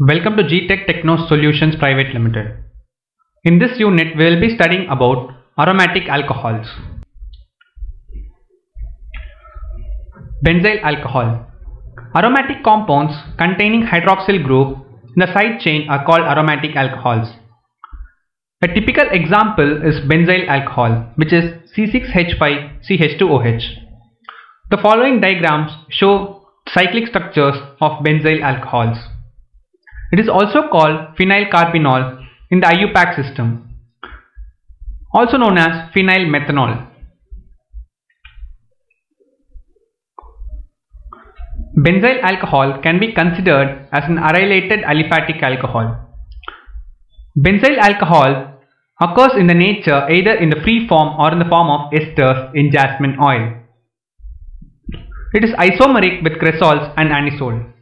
Welcome to GTech Techno Solutions Private Limited. In this unit, we will be studying about aromatic alcohols. Benzyl alcohol. Aromatic compounds containing hydroxyl group in the side chain are called aromatic alcohols. A typical example is benzyl alcohol, which is C6H5CH2OH. The following diagrams show cyclic structures of benzyl alcohols. It is also called phenylcarbinol in the IUPAC system, also known as phenylmethanol. Benzyl alcohol can be considered as an arylated aliphatic alcohol. Benzyl alcohol occurs in the nature either in the free form or in the form of esters in jasmine oil. It is isomeric with cresols and anisole.